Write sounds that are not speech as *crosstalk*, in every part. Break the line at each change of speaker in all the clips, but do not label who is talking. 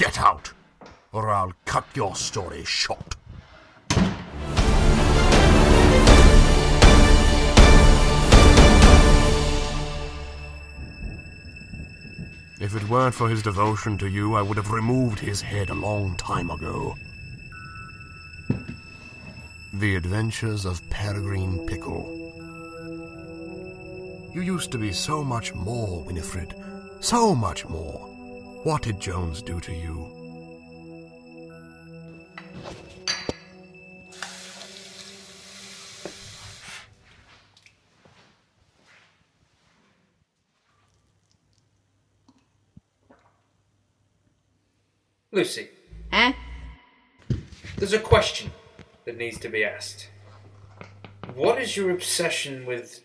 Get out, or I'll cut your story short. If it weren't for his devotion to you, I would have removed his head a long time ago. The Adventures of Peregrine Pickle. You used to be so much more, Winifred. So much more. What did Jones do to you?
Lucy,
Eh?
there's a question that needs to be asked. What is your obsession with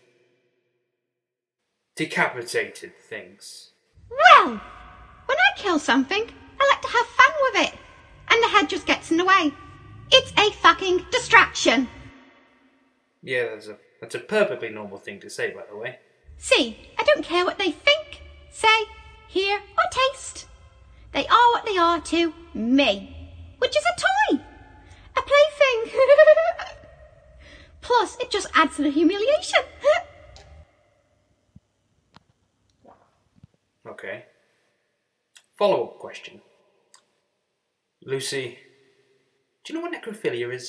decapitated things?
Well, when I kill something, I like to have fun with it. And the head just gets in the way. It's a fucking distraction.
Yeah, that's a that's a perfectly normal thing to say, by the way.
See, I don't care what they think, say, hear, or taste. They are what they are to me, which is a toy, a plaything. *laughs* Plus, it just adds to the humiliation. *laughs*
Okay. Follow up question. Lucy, do you know what necrophilia is?